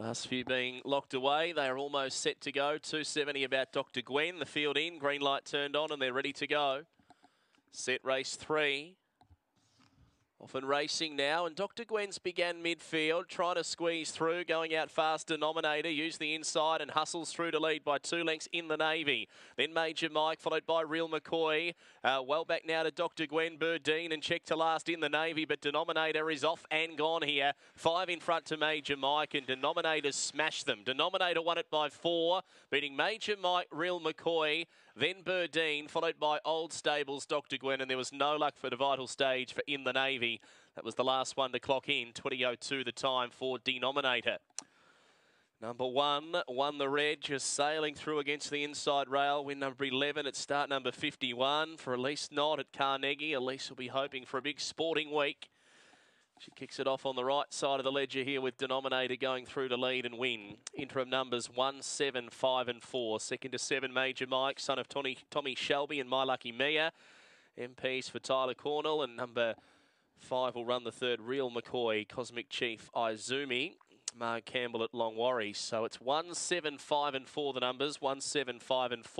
Last few being locked away. They are almost set to go. 270 about Dr. Gwen. The field in. Green light turned on and they're ready to go. Set race three. Often racing now, and Dr. Gwen's began midfield, trying to squeeze through, going out fast. Denominator used the inside and hustles through to lead by two lengths in the Navy. Then Major Mike, followed by Real McCoy. Uh, well back now to Dr. Gwen Burdine and check to last in the Navy, but Denominator is off and gone here. Five in front to Major Mike, and Denominator smashed them. Denominator won it by four, beating Major Mike, Real McCoy, then Burdine, followed by Old Stables, Dr. Gwen, and there was no luck for the vital stage for In the Navy. That was the last one to clock in, 20.02 the time for Denominator. Number one won the red, just sailing through against the inside rail. Win number 11 at start number 51 for Elise Not at Carnegie. Elise will be hoping for a big sporting week. She kicks it off on the right side of the ledger here with Denominator going through to lead and win. Interim numbers 1, 7, 5 and 4. Second to 7, Major Mike, son of Tommy, Tommy Shelby and My Lucky Mia. MPs for Tyler Cornell and number 5 will run the third, Real McCoy, Cosmic Chief Izumi. Mark Campbell at Longwarry. So it's 1, 7, 5 and 4 the numbers, 1, 7, 5 and 4.